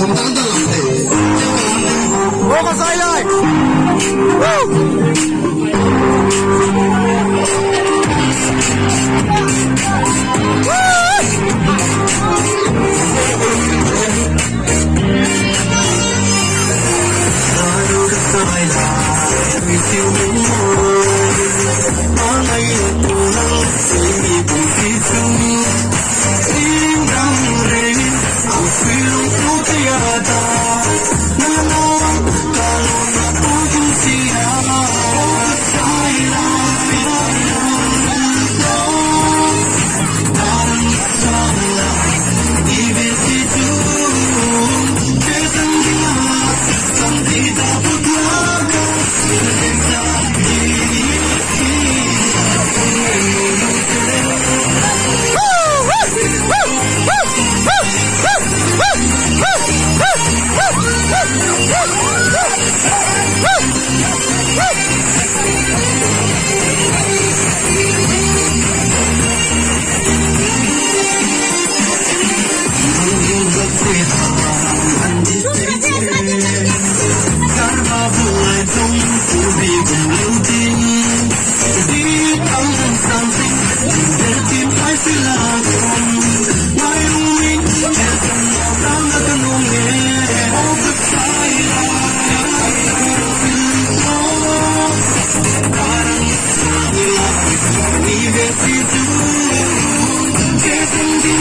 Lumatanda lang eh. Buka sa ilay. Woo! Don't be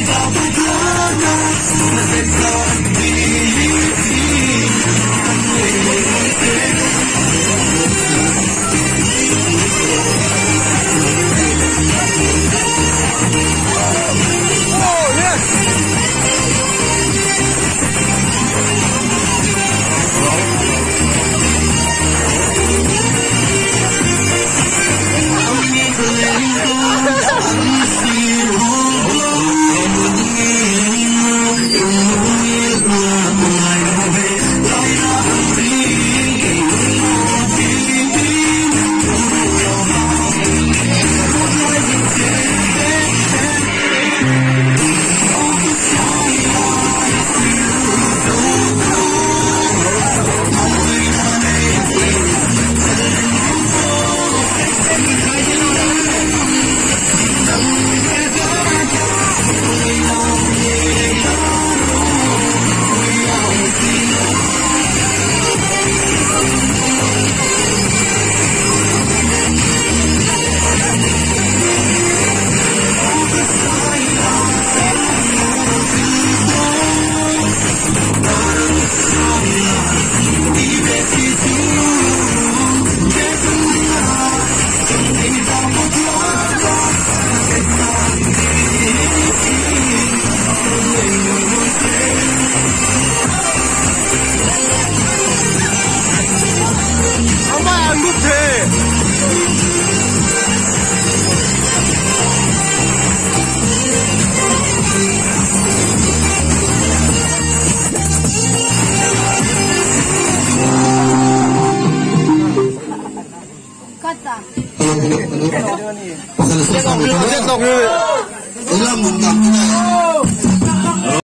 the blood, not the blood, believe Selesai sampai Ulang mengkampungnya.